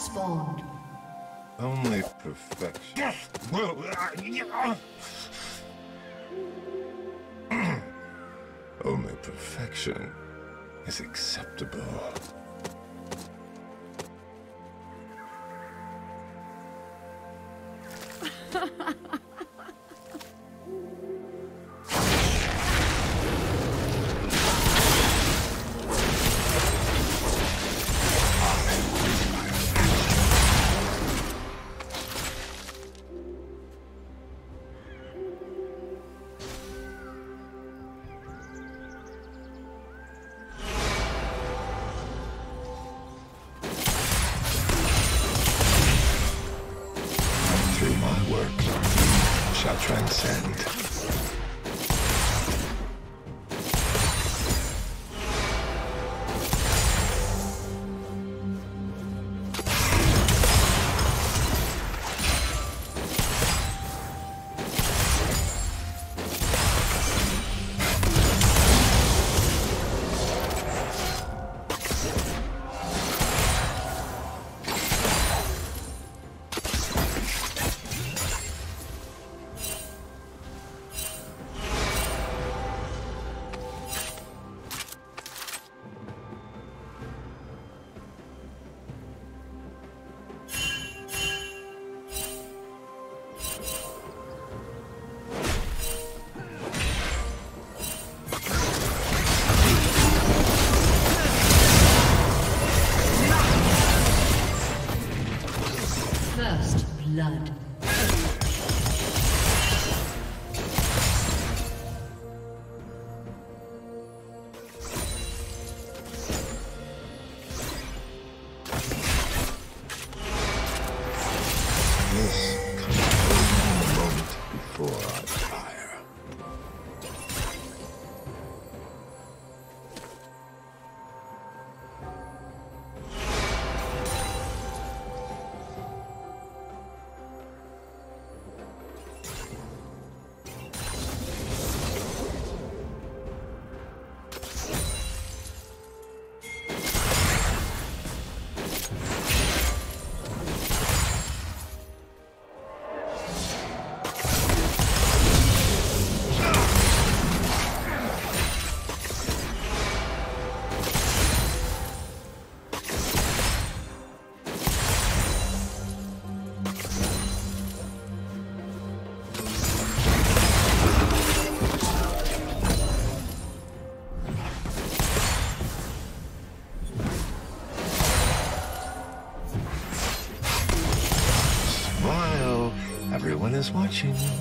Spawned. Only perfection. Well, uh, Only perfection is acceptable. First blood. Is watching.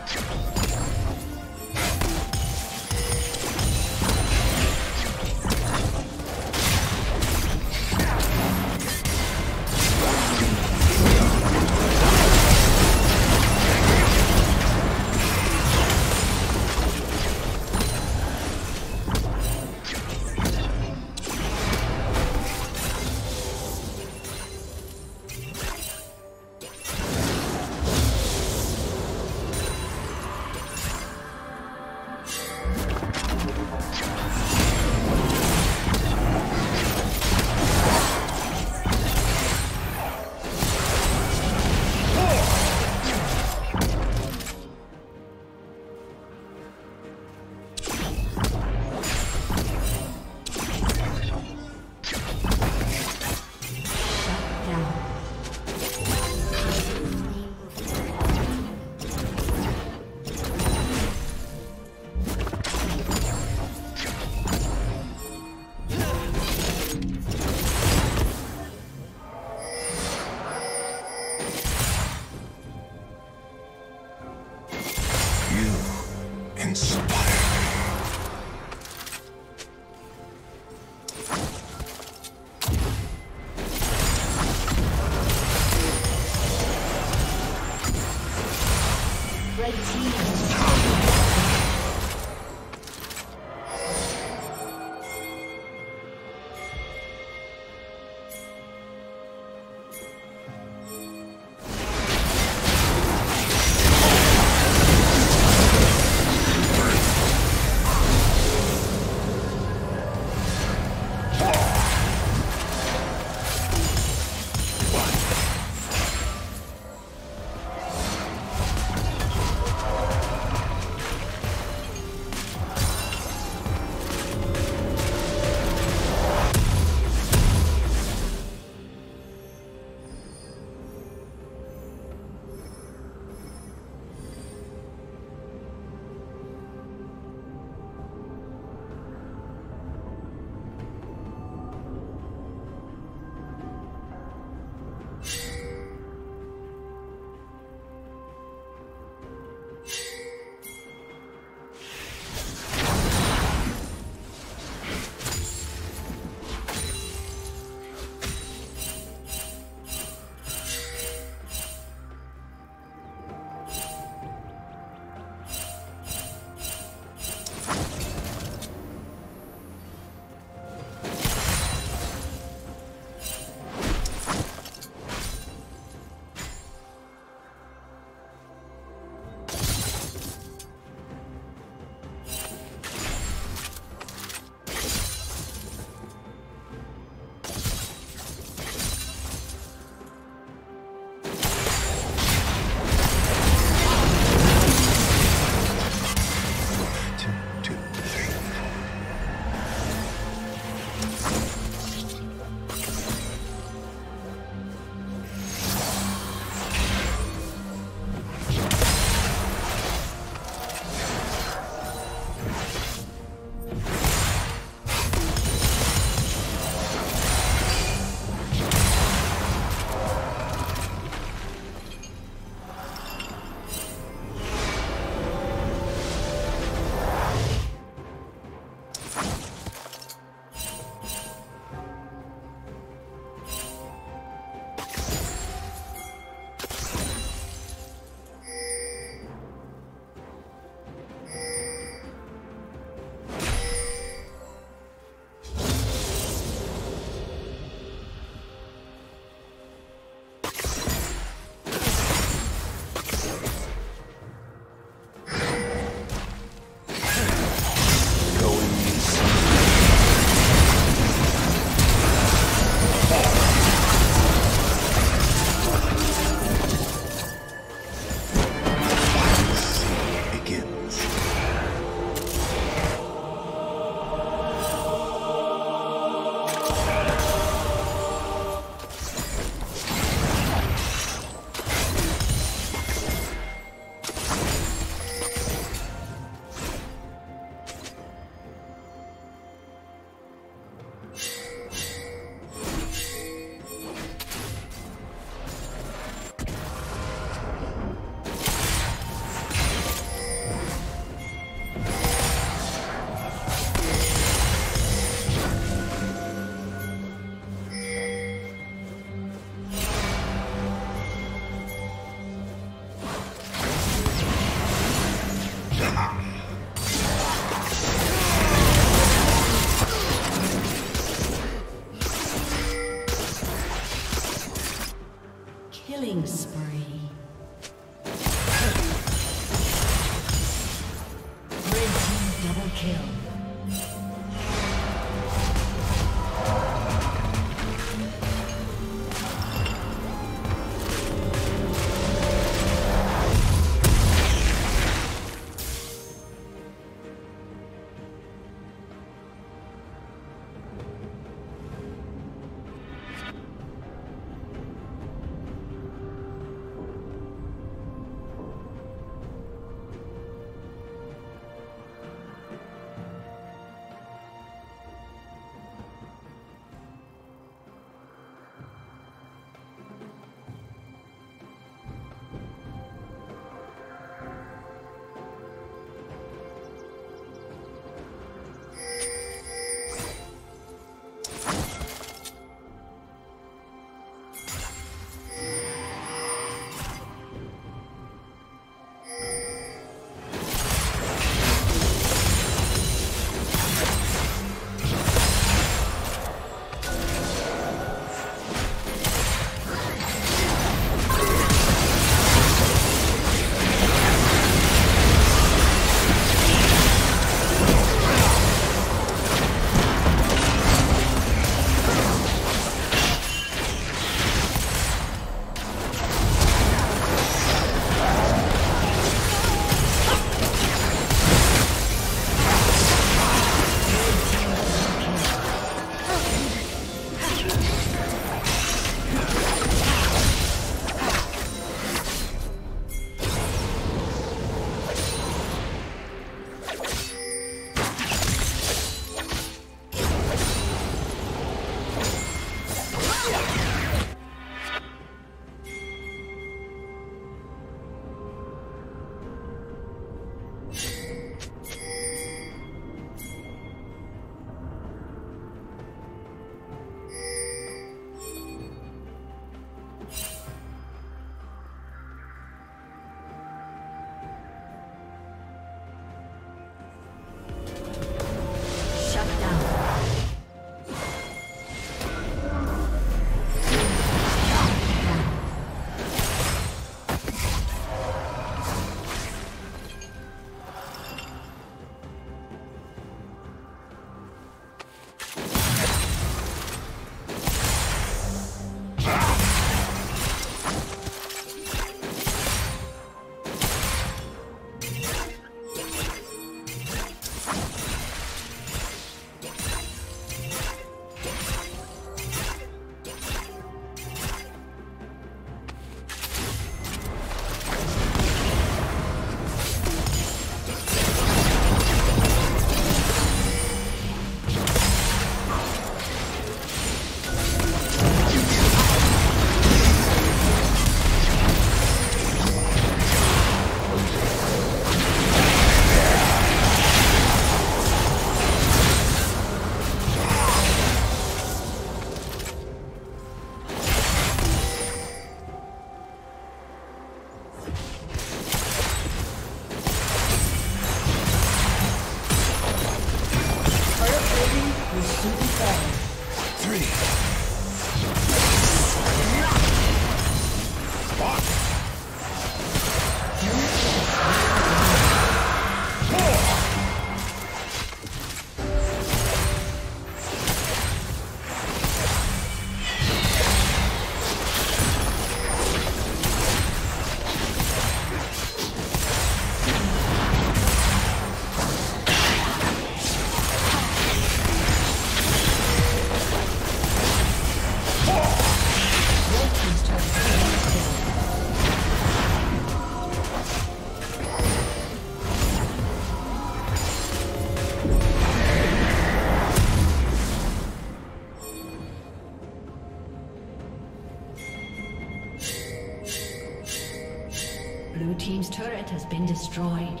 Destroyed.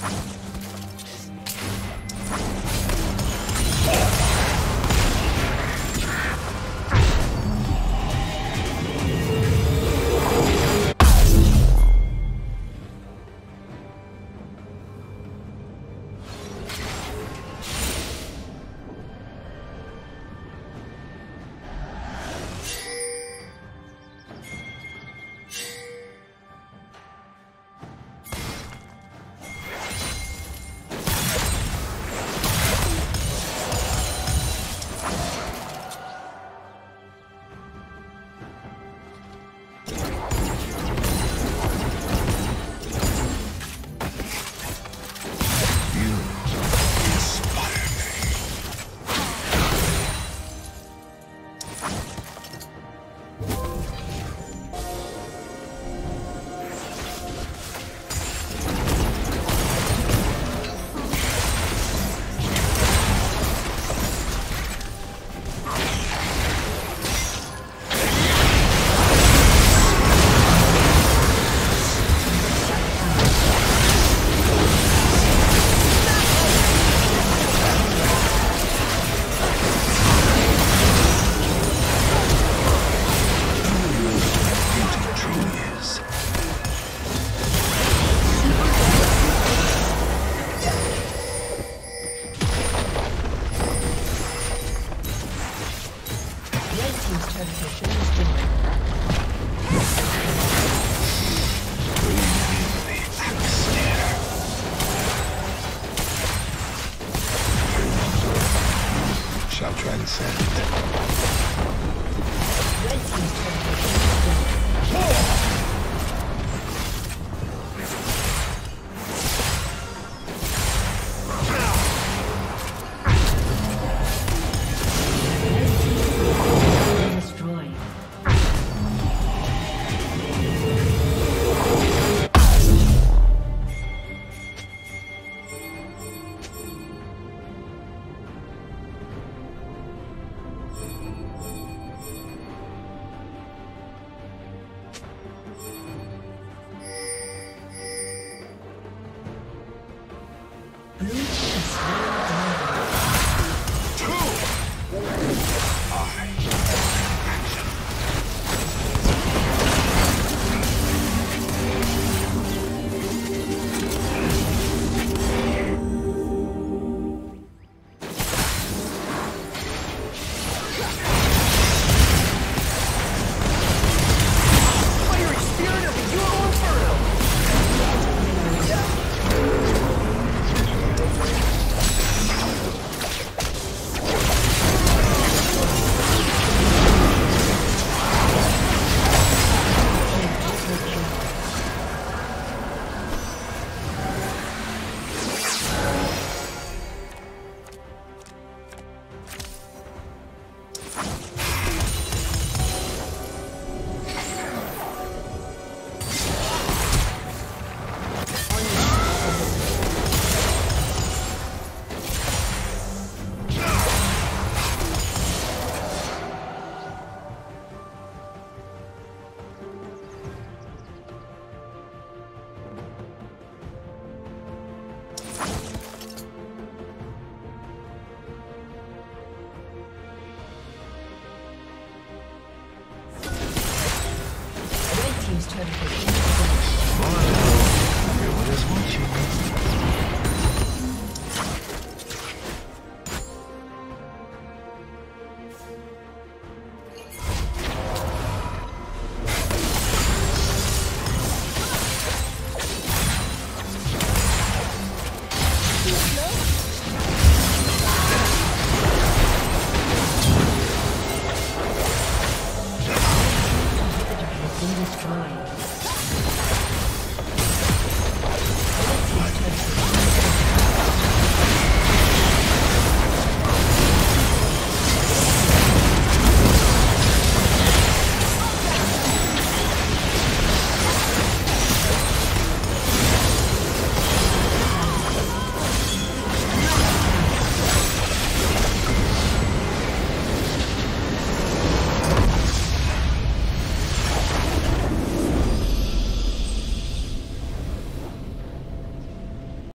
You